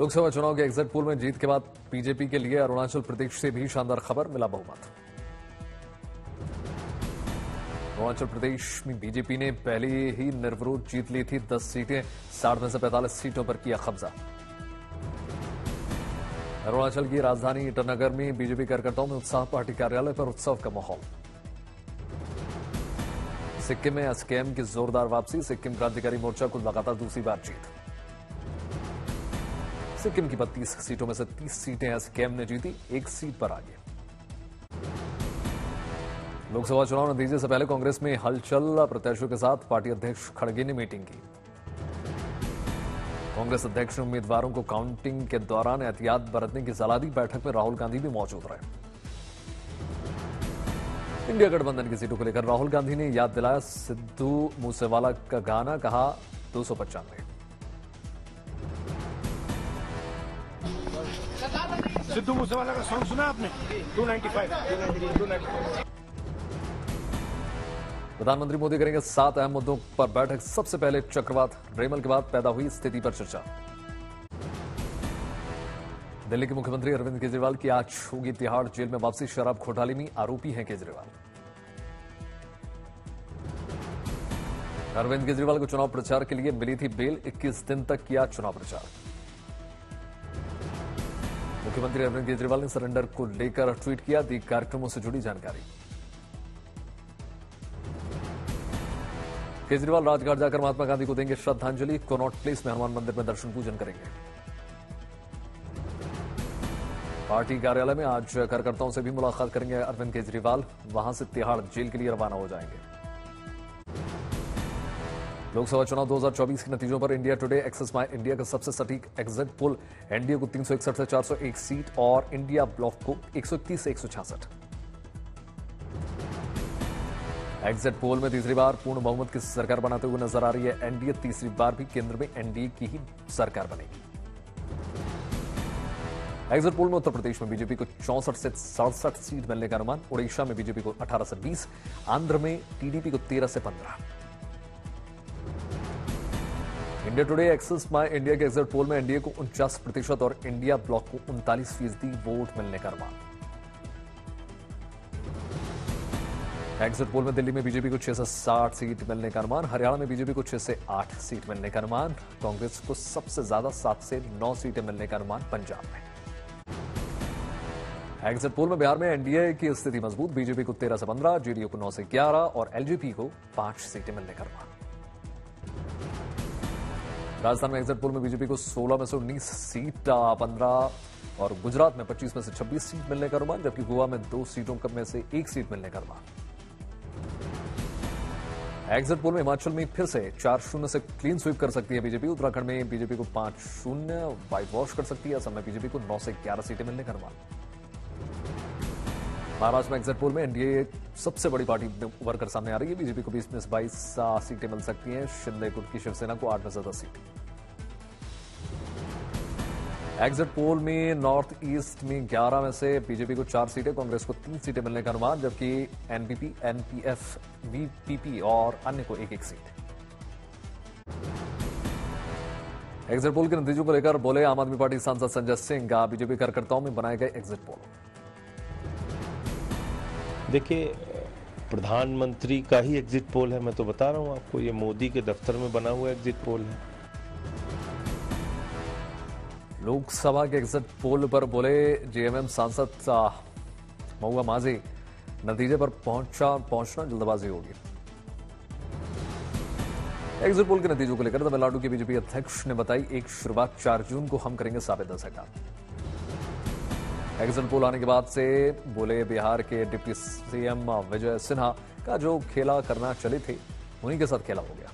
लोकसभा चुनाव के exit poll में जीत के बाद बीजेपी के लिए अरुणाचल प्रदेश से भी शानदार खबर, मिला बहुमत। अरुणाचल प्रदेश में बीजेपी ने पहले ही निर्विरोध जीत ली थी 10 सीटें, साठ में से 45 सीटों पर किया कब्जा। अरुणाचल की राजधानी ईटानगर में बीजेपी कार्यकर्ताओं में उत्साह, पार्टी कार्यालय पर उत्सव का माहौल। सिक्किम में एसकेएम की जोरदार वापसी, सिक्किम क्रांतिकारी मोर्चा को लगातार दूसरी बार जीत। सिक्किम की 32 सीटों में से 30 सीटें एसकेएम ने जीती, एक सीट पर आगे। लोकसभा चुनाव नतीजे से पहले कांग्रेस में हलचल, प्रत्याशियों के साथ पार्टी अध्यक्ष खड़गे ने मीटिंग की। कांग्रेस अध्यक्ष ने उम्मीदवारों को काउंटिंग के दौरान एहतियात बरतने की सलाह दी। बैठक में राहुल गांधी भी मौजूद रहे। इंडिया गठबंधन की सीटों को लेकर राहुल गांधी ने याद दिलाया सिद्धू मूसेवाला का गाना, कहा दो सौ पचानवे। सिद्धू मूसेवाला का सॉन्ग सुना आपने? 295 295 प्रधानमंत्री मोदी करेंगे सात अहम मुद्दों पर बैठक। सबसे पहले चक्रवात रेमल के बाद पैदा हुई स्थिति पर चर्चा। दिल्ली के मुख्यमंत्री अरविंद केजरीवाल की आज होगी तिहाड़ जेल में वापसी। शराब घोटाले में आरोपी हैं केजरीवाल। अरविंद केजरीवाल को चुनाव प्रचार के लिए मिली थी बेल। 21 दिन तक किया चुनाव प्रचार। मुख्यमंत्री अरविंद केजरीवाल ने सरेंडर को लेकर ट्वीट किया। दी कार्यक्रमों से जुड़ी जानकारी। केजरीवाल राजघाट जाकर महात्मा गांधी को देंगे श्रद्धांजलि। कोनॉट प्लेस में हनुमान मंदिर में दर्शन पूजन करेंगे। पार्टी कार्यालय में आज कार्यकर्ताओं से भी मुलाकात करेंगे अरविंद केजरीवाल। वहाँ से तिहाड़ जेल के लिए रवाना हो जाएँगे। लोकसभा चुनाव 2024 के नतीजों पर India Today Axis My India का सबसे सटीक एग्जिट पोल एनडीए को 361 से 401 सीट और इंडिया ब्लॉक को 131 से 166 एग्जिट पोल में तीसरी बार पूर्ण बहुमत की सरकार बनाते हुए नज़र आ रही है? एनडीए तीसरी बार भी केंद्र में एनडीए की ही सरकार बनेगी। एग्जिट पोल में उत्तर प्रदेश में बीजेपी को चौसठ से सड़सठ सीट मिलने का अनुमान। ओडिशा में बीजेपी को 18 से 20 आंध्र में टीडीपी को 13 से 15 India Today Axis My India के एग्जिट पोल में एनडीए को उनचास प्रतिशत और इंडिया ब्लॉक को उनतालीस फ़ीसदी वोट मिलने का अनुमान। एग्जिट पोल में दिल्ली में बीजेपी को 6 से 60 सीट मिलने का अनुमान, हरियाणा में बीजेपी को 6 से 8 सीट मिलने का अनुमान, कांग्रेस को सबसे ज़्यादा 7 से 9 सीटें मिलने का अनुमान पंजाब में। एग्जिट पोल में बिहार में एनडीए की स्थिति मज़बूत बीजेपी को 13 से 15 जेडीयू को 9 से 11 और एलजेपी को 5 सीटें मिलने का अनुमान। राजस्थान में एग्जिट पोल में बीजेपी को 16 में से 19 सीट 15 और गुजरात में 25 में से 26 सीट मिलने का अनुमान, जबकि गोवा में दो सीटों में से एक सीट मिलने का अनुमान। एग्जिट पोल में हिमाचल में फिर से चार शून्य से क्लीन स्वीप कर सकती है बीजेपी। उत्तराखंड में बीजेपी को पाँच शून्य व्हाइट वॉश कर सकती है। असम में बीजेपी को नौ से ग्यारह सीटें मिलने का अनुमान। महाराष्ट्र में एग्जिट पोल में एनडीए सबसे बड़ी पार्टी उभर कर सामने आ रही है। बीजेपी को बीस में बाईस सीटें मिल सकती हैं। शिंदे गुट की शिवसेना को आठ में से दस सीटें। एग्जिट पोल में नॉर्थ ईस्ट में 11 में से बीजेपी को चार सीटें, कांग्रेस को तीन सीटें मिलने का अनुमान, जबकि एनपीपी एनपीएफ वीपीपी और अन्य को एक एक सीट। एग्जिट पोल के नतीजों को लेकर बोले आम आदमी पार्टी सांसद संजय सिंह बीजेपी कार्यकर्ताओं में बनाए गए एग्जिट पोल देखिए, प्रधानमंत्री का ही एग्जिट पोल है, मैं तो बता रहा हूँ आपको, ये मोदी के दफ्तर में बना हुआ एग्जिट पोल है। लोकसभा के एग्जिट पोल पर बोले जेएमएम सांसद महुआ माझी, नतीजे पर पहुँचा, पहुँचना जल्दबाजी होगी। एग्जिट पोल के नतीजों को लेकर तमिलनाडु के बीजेपी अध्यक्ष ने बताई, एक शुरुआत चार जून को हम करेंगे साबित सरकार एग्जिट पोल आने के बाद से बोले बिहार के डिप्टी सीएम विजय सिन्हा का जो खेला करना चले थे, उन्हीं के साथ खेला हो गया।